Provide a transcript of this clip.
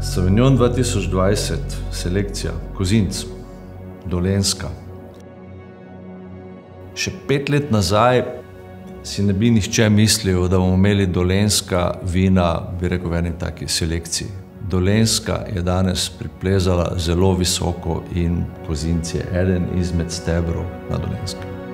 Sauvignon 2020, selekcija, kozinc, dolenska. Še pet let nazaj si ne bi nihče mislil, da bomo imeli dolenska vina, bi rekel, v eni taki selekciji. Dolenska je danes priplezala zelo visoko in kozinc je eden izmed stebrov na dolenskem.